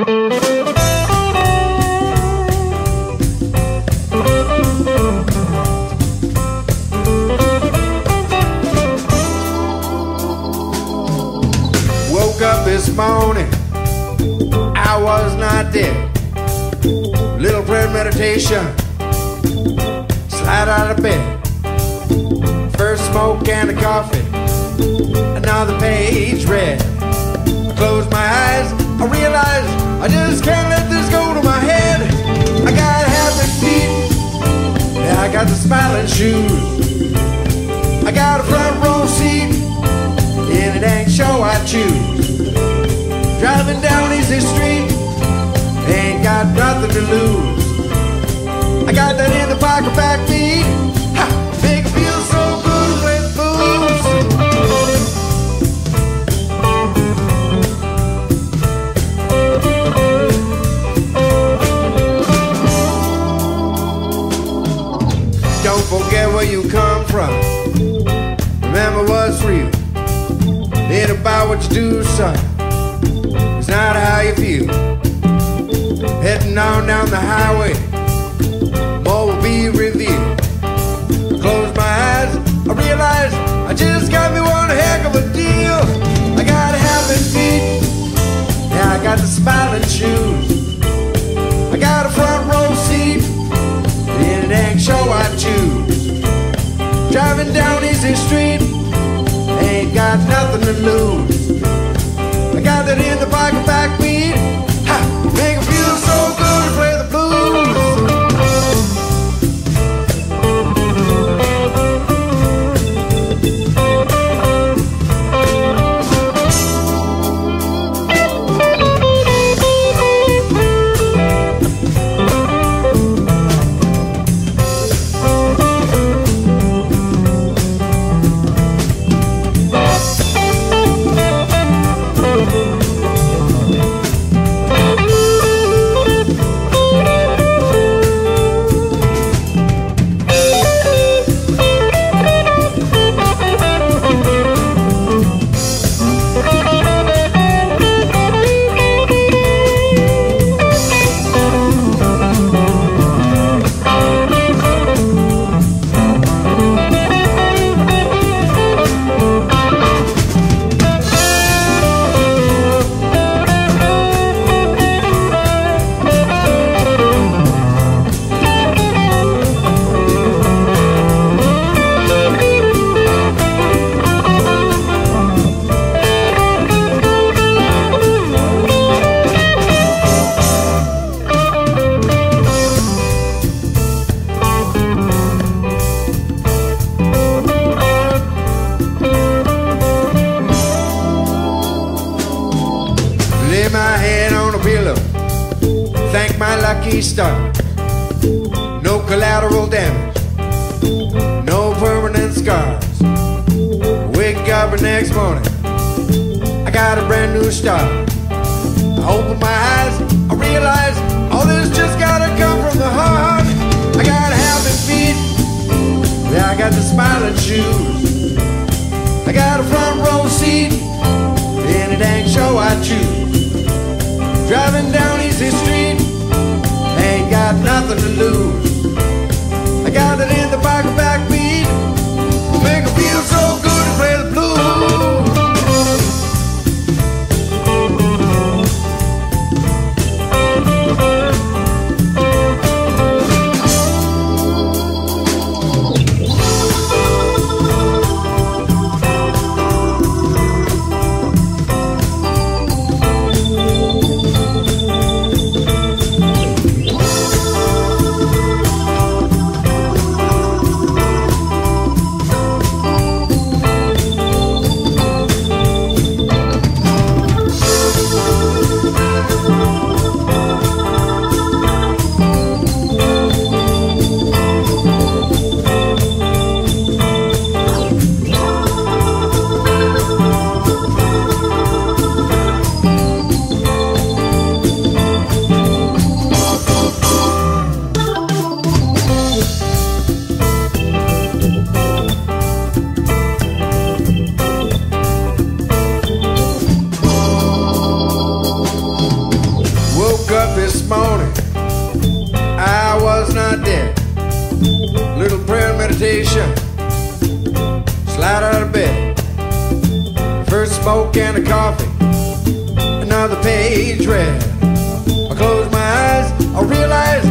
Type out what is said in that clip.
Woke up this morning, I was not dead. Little prayer meditation, slide out of bed. First smoke and a coffee, another page read. Got the smiling shoes. I got a front row seat in a dang show I choose. Driving down Easy Street, ain't got nothing to lose. Don't forget where you come from. Remember what's real. Ain't about what you do, son. It's not how you feel. Heading on down the highway, more will be revealed. I close my eyes, I realize I just got me one heck of a deal. I got happy feet, yeah, I got the smiling shoes. Driving Street, ain't got nothing to lose. Lucky. No collateral damage. No permanent scars. Wake up the next morning. I got a brand new start. I open my eyes. I realize all this just gotta come from the heart. I got happy feet. Yeah, I got the smiling shoes. I got a front row seat in a dang show I choose. Meditation. Slide out of bed. First smoke and a coffee. Another page read. I close my eyes. I realize